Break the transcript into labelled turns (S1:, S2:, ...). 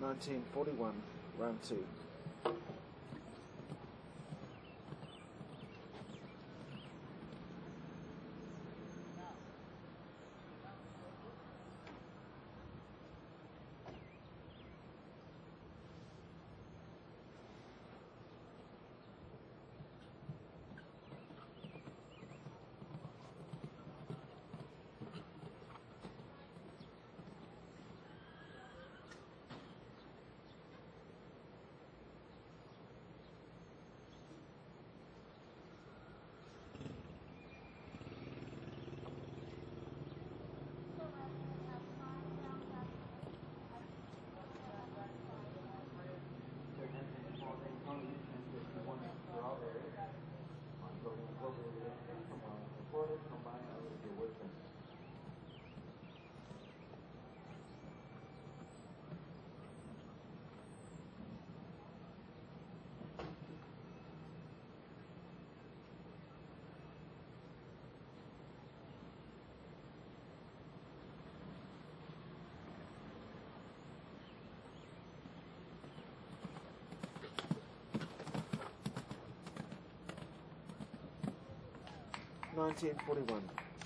S1: 1941, round two. Nineteen forty one.